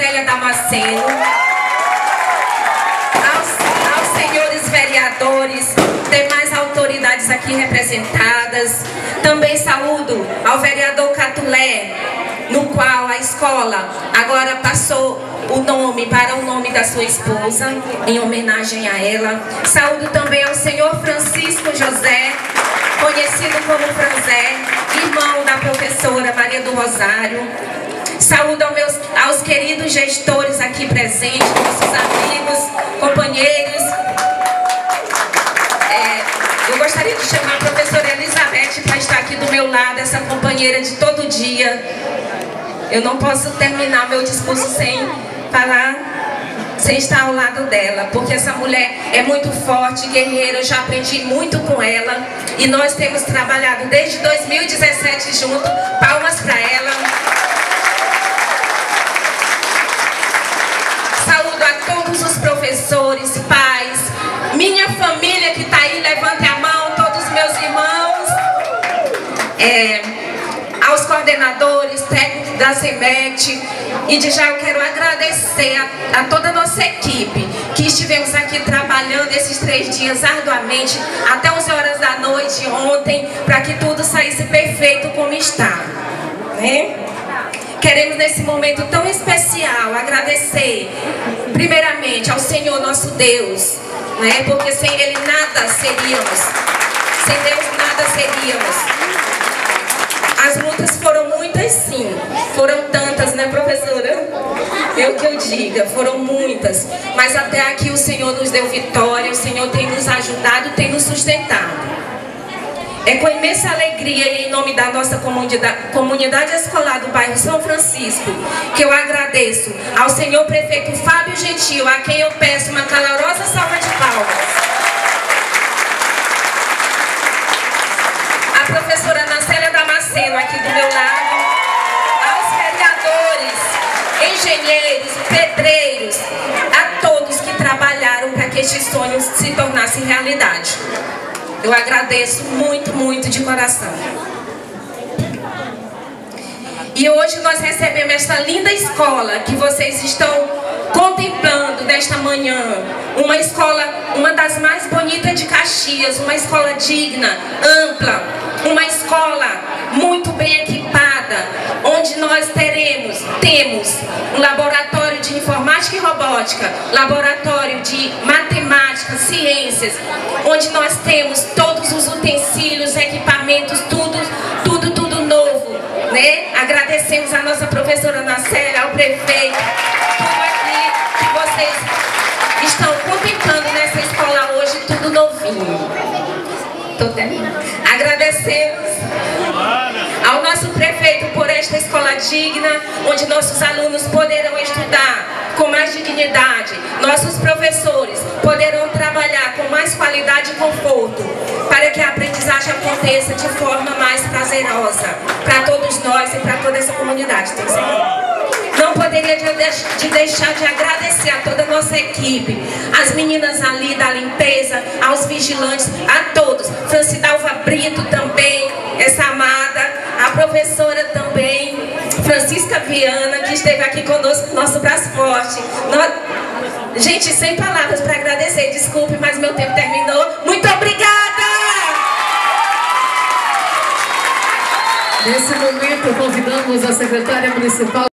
Célia Damasceno, aos, aos senhores vereadores, demais autoridades aqui representadas. Também saúdo ao vereador Catulé, no qual a escola agora passou o nome para o nome da sua esposa, em homenagem a ela. Saúdo também ao senhor Francisco José, conhecido como Franzé, irmão da professora Maria do Rosário. Saúdo aos, meus, aos queridos gestores aqui presentes, nossos amigos, companheiros. É, eu gostaria de chamar a professora Elizabeth para estar aqui do meu lado, essa companheira de todo dia. Eu não posso terminar meu discurso sem falar, sem estar ao lado dela, porque essa mulher é muito forte, guerreira, eu já aprendi muito com ela e nós temos trabalhado desde 2017 junto. Palmas para ela. É, aos coordenadores, técnicos da CEMET, e de já eu quero agradecer a, a, toda a nossa equipe que estivemos aqui trabalhando esses três dias arduamente, até 11 horas da noite ontem, para que tudo saísse perfeito como está. Né? Queremos nesse momento tão especial agradecer primeiramente ao Senhor nosso Deus, né? porque sem Ele nada seríamos. Sem Deus nada seríamos. As lutas foram muitas sim, foram tantas, né professora? Eu que eu diga, foram muitas, mas até aqui o Senhor nos deu vitória, o Senhor tem nos ajudado, tem nos sustentado. É com imensa alegria e em nome da nossa comunidade, comunidade escolar do bairro São Francisco que eu agradeço ao senhor prefeito Fábio Gentil, a quem eu peço uma calorosa salva de palmas. A professora Nacélia Damasceno aqui do meu lado, engenheiros, pedreiros, a todos que trabalharam para que este sonho se tornasse realidade. Eu agradeço muito, muito de coração. E hoje nós recebemos esta linda escola que vocês estão contemplando nesta manhã. Uma escola, uma das mais bonitas de Caxias, uma escola digna, ampla, uma escola muito bem equipada, onde nós teremos, temos um laboratório de informática e robótica, laboratório de matemática, ciências, onde nós temos todos os utensílios, equipamentos, tudo, tudo, tudo novo, né? Agradecemos a nossa professora Nacélia, ao prefeito, Agradecemos ao nosso prefeito por esta escola digna, onde nossos alunos poderão estudar com mais dignidade, nossos professores poderão trabalhar com mais qualidade e conforto, para que a aprendizagem aconteça de forma mais prazerosa para todos nós e para toda essa comunidade. Não poderia de deixar de agradecer a toda a nossa equipe, as meninas ali da limpeza, aos vigilantes, a todos. Que esteve aqui conosco, nosso braço forte. Gente, sem palavras para agradecer, desculpe, mas meu tempo terminou. Muito obrigada! Nesse momento, convidamos a secretária municipal.